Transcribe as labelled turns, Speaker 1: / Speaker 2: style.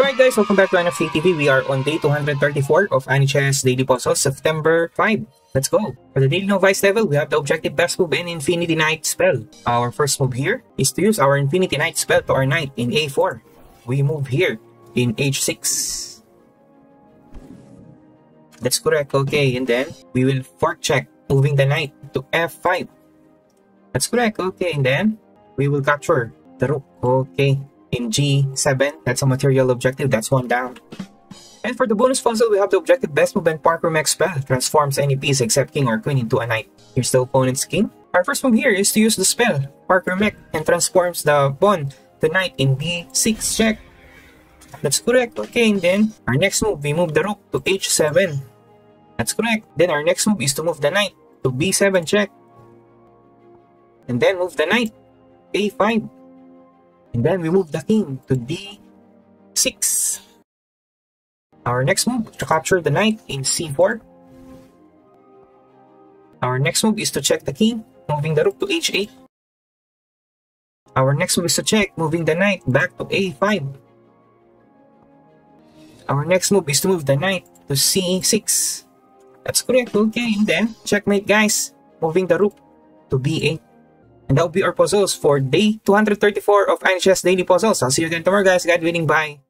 Speaker 1: Alright guys, welcome back to NFT TV. We are on day 234 of Anichess Daily Puzzle, September 5. Let's go. For the daily novice level, we have the objective best move and Infinity Knight spell. Our first move here is to use our Infinity Knight spell to our knight in A4. We move here in H6. That's correct, okay. And then, we will fork check, moving the knight to F5. That's correct, okay. And then, we will capture the rook, okay. In G7, that's a material objective, that's one down. And for the bonus puzzle, we have the objective best move and Parkour Mech spell. Transforms any piece except king or queen into a knight. Here's the opponent's king. Our first move here is to use the spell, Parkour Mech, and transforms the pawn, the knight in B6 check. That's correct. Okay, and then our next move, we move the rook to H7. That's correct. Then our next move is to move the knight to B7 check. And then move the knight A5. And then we move the king to D6. Our next move to capture the knight in c4. Our next move is to check the king, moving the rook to h8. Our next move is to check, moving the knight back to a5. Our next move is to move the knight to c6. That's correct, okay, and then checkmate guys, moving the rook to b8. And that will be our puzzles for day 234 of NHS Daily Puzzles. I'll see you again tomorrow guys, guide winning, bye!